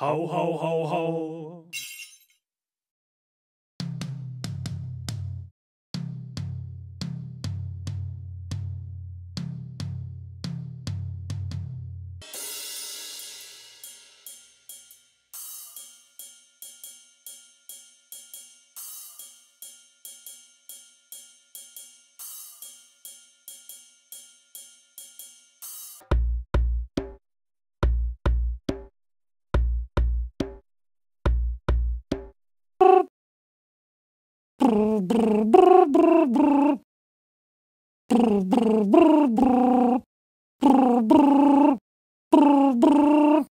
Ho, ho, ho, ho. Brrr, brrr, brrr.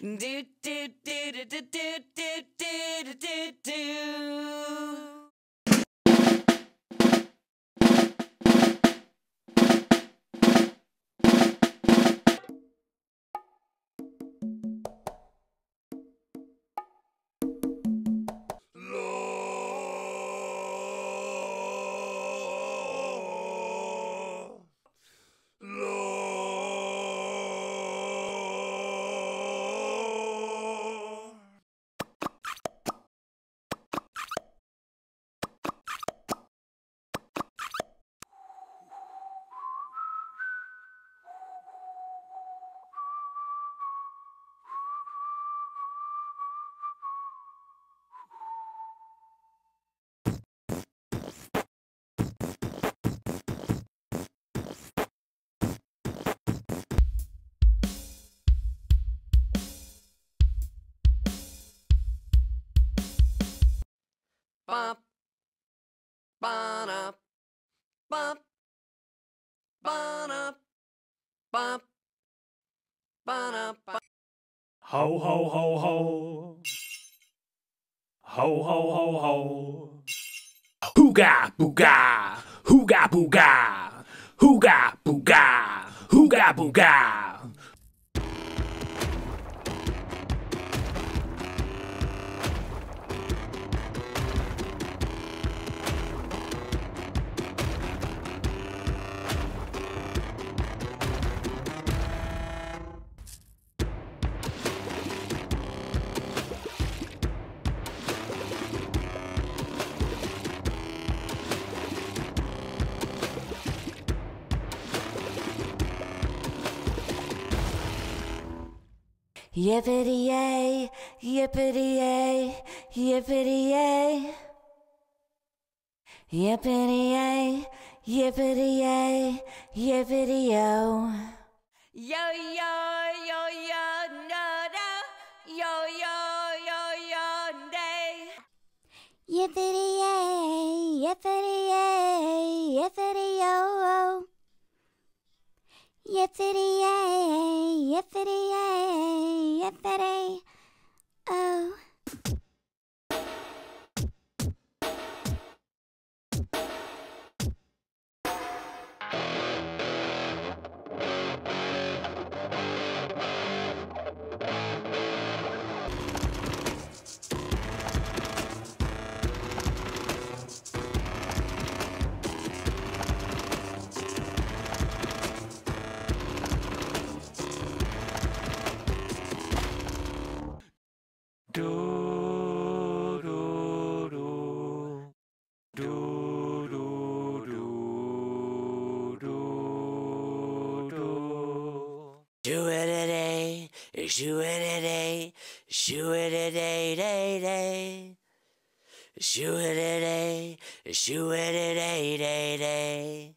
Bump. Ho, ho, ho, ho. Ho, ho, ho, ho. Hooga booga, hooga booga, hooga booga, hooga booga. Yippity yay, yippity yay, yippity yay. Yippity yay, yippity yay, yippity yo. Yo yo yo yo no no yo yo yo yo day. Yippity yay, yippity yay, yippity yo. Yippity yay, yippity yay, yippity oh. Do, do, do. Do, do, do, do, do. Shoo it a day, shoo it a day, shoo it a day, day, day. Shoo it a day, shoo it a day, day, day.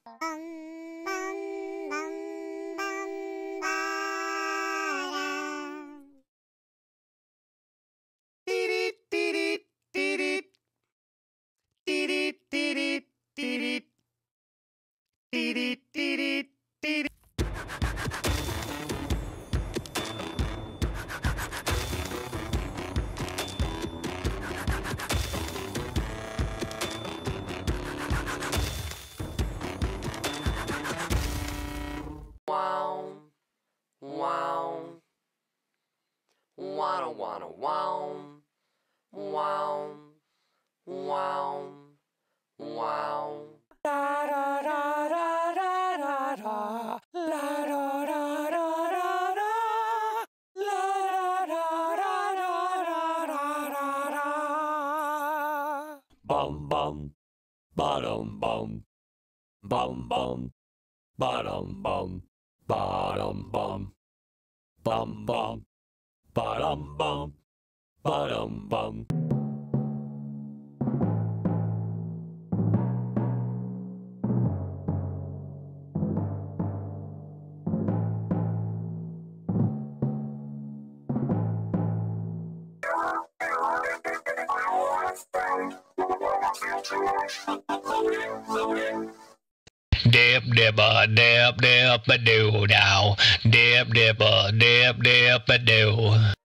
wow, wow, wow, wow. Da da da da da da da. La da da da da da. La da da da da da da da da. Bum bum, bottom bum, bum bum, bottom bum, bottom bum, bum bum, bottom bum bottom bum. Dip dipper dip dip a doo now. Dip dipper dip dip a doo.